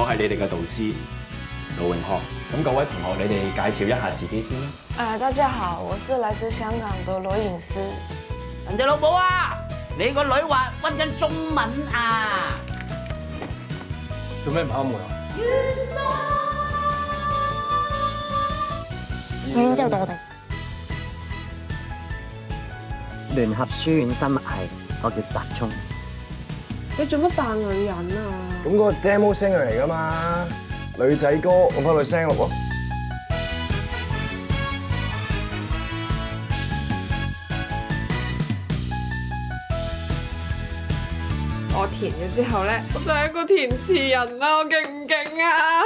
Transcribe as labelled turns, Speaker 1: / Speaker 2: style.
Speaker 1: 我係你哋嘅導師盧永康。咁各位同學，你哋介紹一下自己先啦。
Speaker 2: 呃，大家好，我是来自香港的罗颖诗。
Speaker 3: 人哋老母啊，你個女話温緊中文啊！
Speaker 4: 做咩唔敲門啊？
Speaker 5: 遠就到定。
Speaker 6: 聯合書院生物系，我叫澤聰。
Speaker 2: 你做乜扮女人啊？
Speaker 4: 咁嗰個 demo singer 嚟噶嘛，女仔歌，我幫佢聲咯。
Speaker 2: 我填咗之後咧，我想一個填詞人啦，我勁唔勁啊？